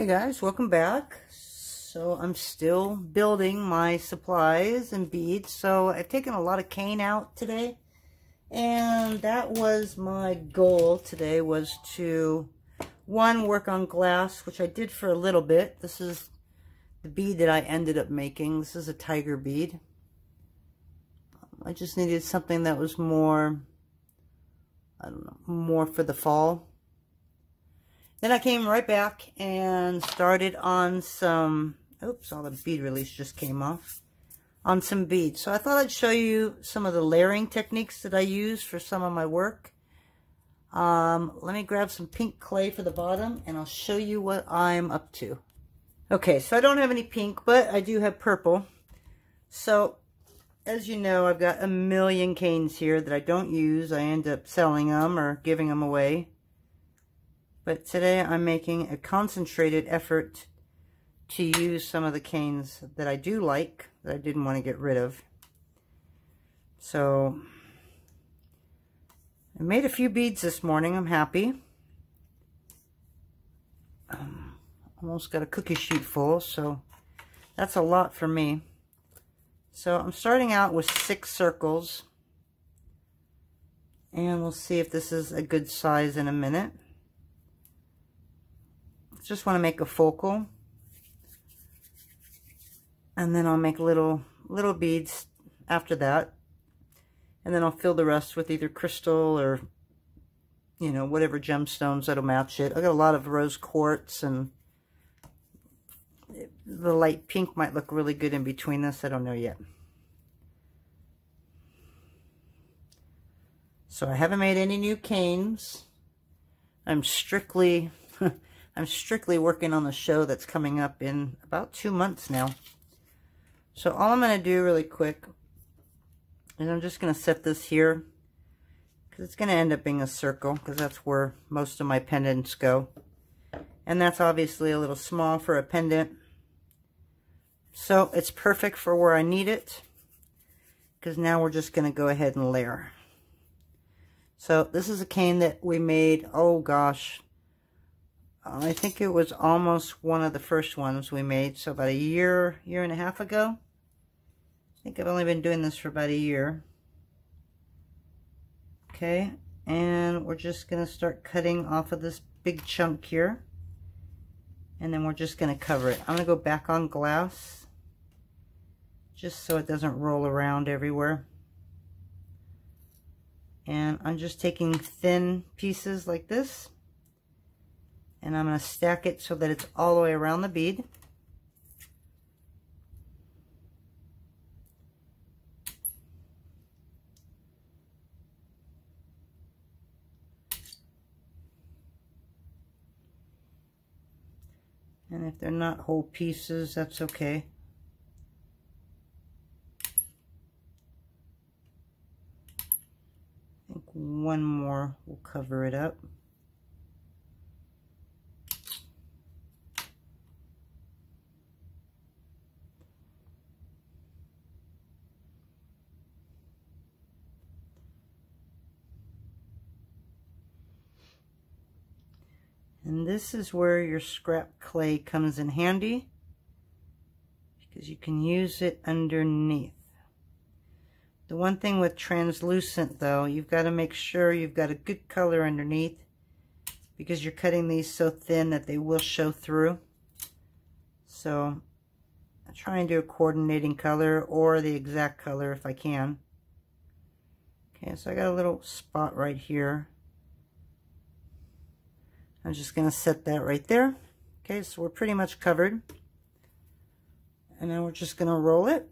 Hey guys, welcome back. So I'm still building my supplies and beads. So I've taken a lot of cane out today. And that was my goal today was to, one, work on glass, which I did for a little bit. This is the bead that I ended up making. This is a tiger bead. I just needed something that was more, I don't know, more for the fall. Then I came right back and started on some, oops, all the bead release just came off, on some beads. So I thought I'd show you some of the layering techniques that I use for some of my work. Um, let me grab some pink clay for the bottom and I'll show you what I'm up to. Okay, so I don't have any pink, but I do have purple. So, as you know, I've got a million canes here that I don't use. I end up selling them or giving them away. But today I'm making a concentrated effort to use some of the canes that I do like, that I didn't want to get rid of. So, I made a few beads this morning. I'm happy. Um, almost got a cookie sheet full, so that's a lot for me. So I'm starting out with six circles. And we'll see if this is a good size in a minute just want to make a focal. And then I'll make little, little beads after that. And then I'll fill the rest with either crystal or, you know, whatever gemstones that'll match it. I got a lot of rose quartz and the light pink might look really good in between this. I don't know yet. So I haven't made any new canes. I'm strictly I'm strictly working on the show that's coming up in about two months now. So all I'm going to do really quick is I'm just going to set this here because it's going to end up being a circle because that's where most of my pendants go. And that's obviously a little small for a pendant. So it's perfect for where I need it because now we're just going to go ahead and layer. So this is a cane that we made, oh gosh, I think it was almost one of the first ones we made. So about a year, year and a half ago. I think I've only been doing this for about a year. Okay, and we're just going to start cutting off of this big chunk here. And then we're just going to cover it. I'm going to go back on glass. Just so it doesn't roll around everywhere. And I'm just taking thin pieces like this and I'm going to stack it so that it's all the way around the bead. And if they're not whole pieces, that's okay. I think one more will cover it up. And this is where your scrap clay comes in handy because you can use it underneath. The one thing with translucent though, you've got to make sure you've got a good color underneath because you're cutting these so thin that they will show through. So I try and do a coordinating color or the exact color if I can. Okay, so I got a little spot right here. I'm just going to set that right there. Okay, so we're pretty much covered. And then we're just going to roll it.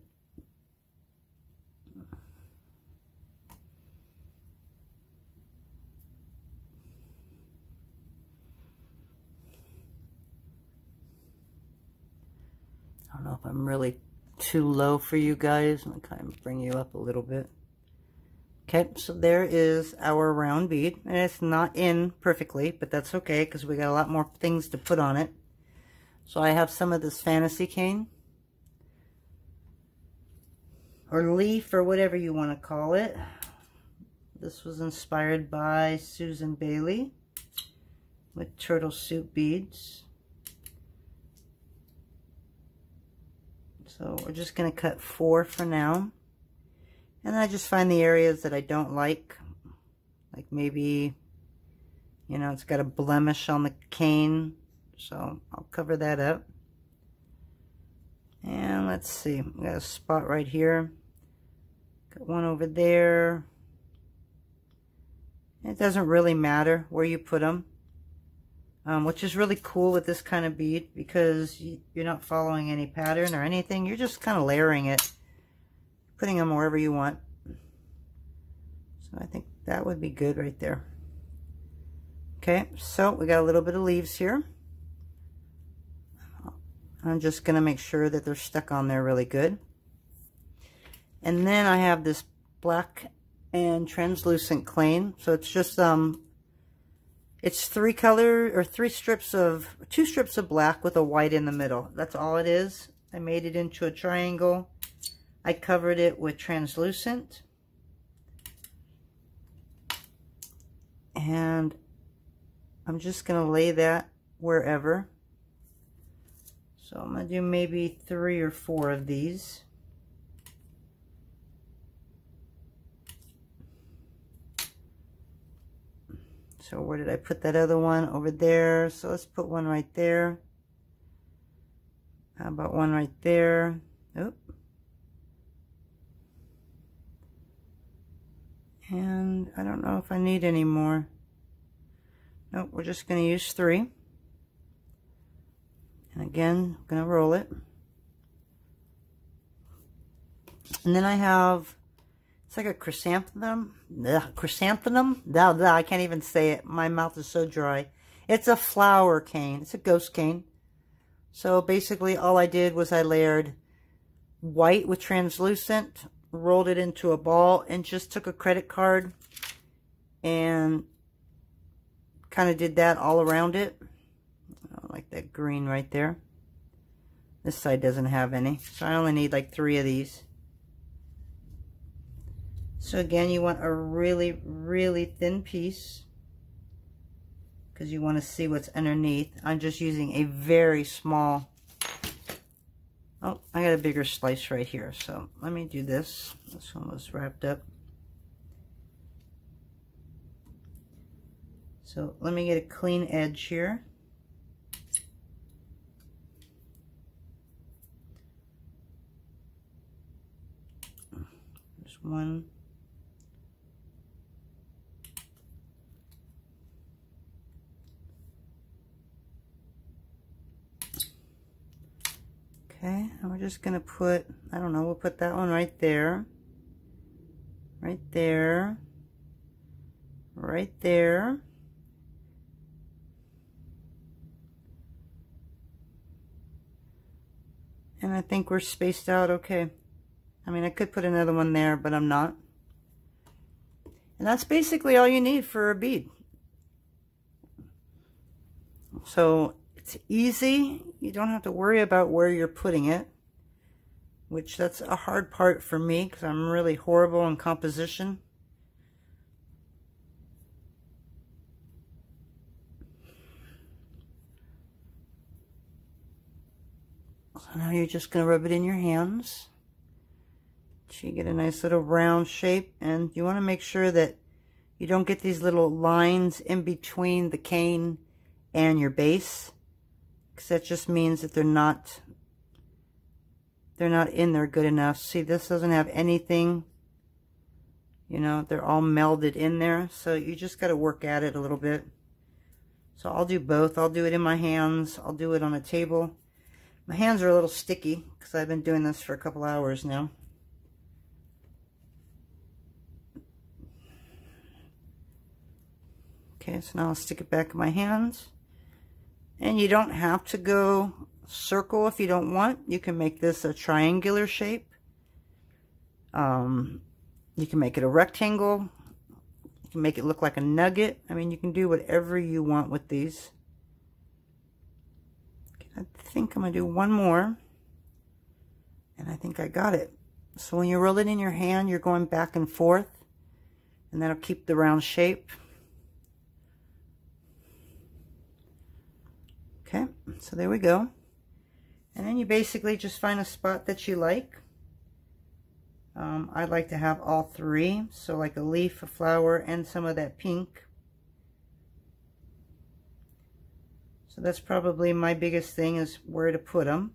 I don't know if I'm really too low for you guys. I'm going to kind of bring you up a little bit. Okay, so there is our round bead. And it's not in perfectly, but that's okay because we got a lot more things to put on it. So I have some of this fantasy cane. Or leaf or whatever you want to call it. This was inspired by Susan Bailey with turtle soup beads. So we're just going to cut four for now. And then I just find the areas that I don't like. Like maybe, you know, it's got a blemish on the cane. So I'll cover that up. And let's see, we got a spot right here. Got one over there. It doesn't really matter where you put them. Um, which is really cool with this kind of bead because you're not following any pattern or anything. You're just kind of layering it, putting them wherever you want. So I think that would be good right there. Okay, so we got a little bit of leaves here. I'm just going to make sure that they're stuck on there really good. And then I have this black and translucent clay. So it's just um it's three color or three strips of, two strips of black with a white in the middle. That's all it is. I made it into a triangle. I covered it with translucent. And I'm just going to lay that wherever. So I'm going to do maybe three or four of these. So where did I put that other one? Over there. So let's put one right there. How about one right there? Oop. And I don't know if I need any more. Nope, we're just going to use three. And again, I'm going to roll it. And then I have it's like a chrysanthemum. Ugh, chrysanthemum? Blah, blah, I can't even say it. My mouth is so dry. It's a flower cane. It's a ghost cane. So basically all I did was I layered white with translucent, rolled it into a ball, and just took a credit card and kind of did that all around it. I like that green right there. This side doesn't have any. So I only need like three of these. So again, you want a really, really thin piece because you want to see what's underneath. I'm just using a very small, oh, I got a bigger slice right here. So let me do this. This one was wrapped up. So let me get a clean edge here. There's one. Okay, and we're just going to put, I don't know, we'll put that one right there. Right there. Right there. And I think we're spaced out okay. I mean, I could put another one there, but I'm not. And that's basically all you need for a bead. So it's easy. You don't have to worry about where you're putting it, which that's a hard part for me because I'm really horrible in composition. So now you're just going to rub it in your hands. So you get a nice little round shape and you want to make sure that you don't get these little lines in between the cane and your base because that just means that they're not they're not in there good enough. See, this doesn't have anything, you know, they're all melded in there. So you just got to work at it a little bit. So I'll do both. I'll do it in my hands. I'll do it on a table. My hands are a little sticky because I've been doing this for a couple hours now. Okay, so now I'll stick it back in my hands. And you don't have to go circle if you don't want. You can make this a triangular shape. Um, you can make it a rectangle. You can make it look like a nugget. I mean, you can do whatever you want with these. I think I'm going to do one more. And I think I got it. So when you roll it in your hand, you're going back and forth. And that'll keep the round shape. Okay, so there we go. And then you basically just find a spot that you like. Um, I'd like to have all three. So like a leaf, a flower, and some of that pink. So that's probably my biggest thing is where to put them.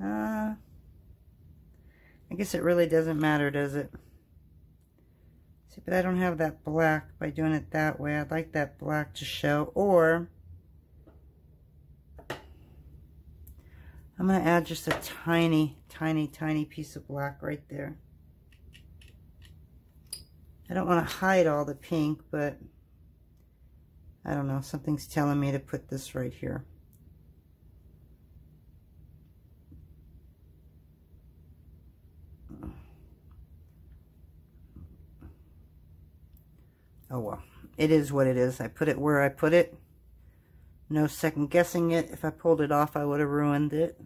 Uh, I guess it really doesn't matter, does it? See, but I don't have that black by doing it that way. I'd like that black to show. Or I'm going to add just a tiny, tiny, tiny piece of black right there. I don't want to hide all the pink, but I don't know. Something's telling me to put this right here. Oh well, it is what it is. I put it where I put it. No second guessing it. If I pulled it off, I would have ruined it.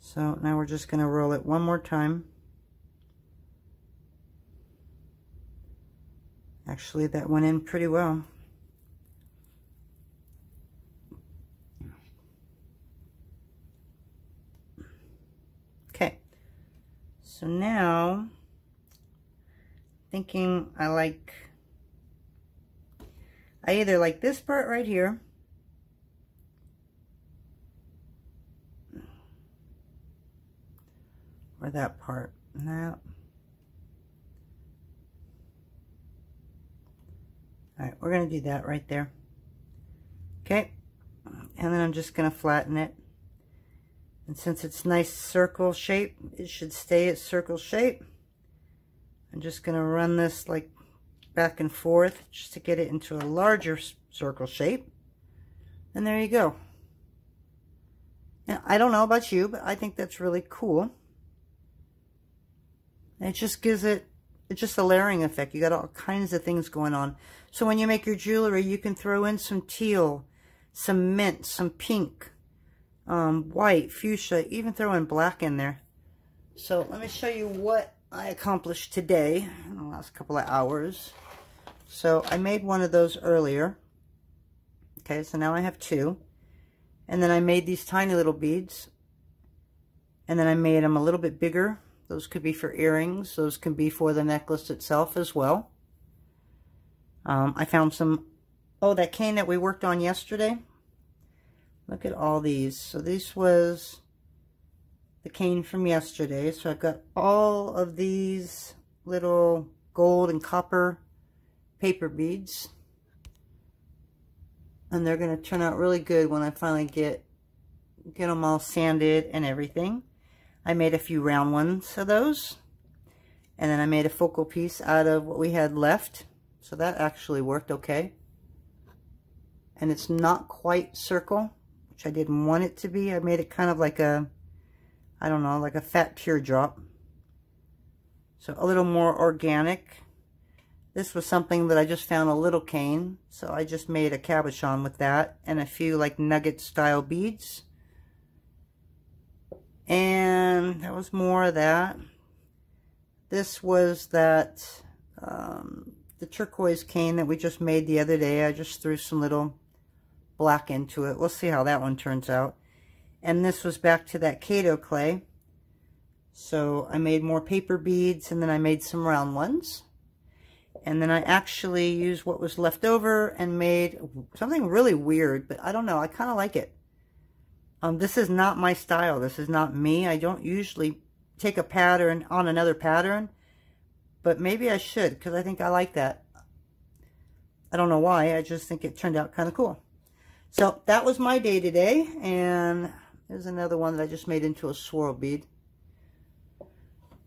So now we're just going to roll it one more time. Actually, that went in pretty well. Okay, so now thinking I like I either like this part right here or that part. Now, all right, we're going to do that right there. Okay, and then I'm just going to flatten it. And since it's nice circle shape, it should stay at circle shape. I'm just going to run this like back and forth just to get it into a larger circle shape. And there you go. Now, I don't know about you, but I think that's really cool. And it just gives it, it's just a layering effect. You got all kinds of things going on. So when you make your jewelry, you can throw in some teal, some mint, some pink, um, white, fuchsia, even throw in black in there. So let me show you what I accomplished today in the last couple of hours. So I made one of those earlier. Okay, so now I have two. And then I made these tiny little beads. And then I made them a little bit bigger. Those could be for earrings. Those can be for the necklace itself as well. Um, I found some, oh, that cane that we worked on yesterday. Look at all these. So this was the cane from yesterday. So I've got all of these little gold and copper paper beads. And they're going to turn out really good when I finally get, get them all sanded and everything. I made a few round ones of those. And then I made a focal piece out of what we had left. So that actually worked okay. And it's not quite circle, which I didn't want it to be. I made it kind of like a, I don't know, like a fat teardrop. So a little more organic. This was something that I just found a little cane, so I just made a cabochon with that and a few like nugget style beads. And that was more of that. This was that, um, the turquoise cane that we just made the other day. I just threw some little black into it. We'll see how that one turns out. And this was back to that Kato clay. So I made more paper beads and then I made some round ones. And then I actually used what was left over and made something really weird, but I don't know. I kind of like it. Um, this is not my style. This is not me. I don't usually take a pattern on another pattern, but maybe I should because I think I like that. I don't know why. I just think it turned out kind of cool. So that was my day today. And there's another one that I just made into a swirl bead.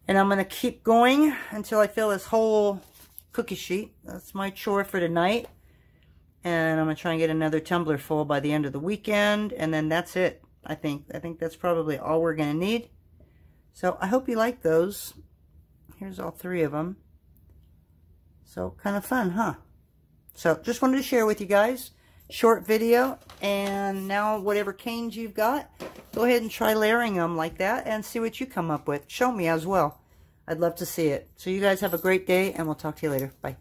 And I'm going to keep going until I fill this whole cookie sheet. That's my chore for tonight. And I'm going to try and get another tumbler full by the end of the weekend. And then that's it, I think. I think that's probably all we're going to need. So I hope you like those. Here's all three of them. So kind of fun, huh? So just wanted to share with you guys. Short video. And now whatever canes you've got, go ahead and try layering them like that and see what you come up with. Show me as well. I'd love to see it. So you guys have a great day, and we'll talk to you later. Bye.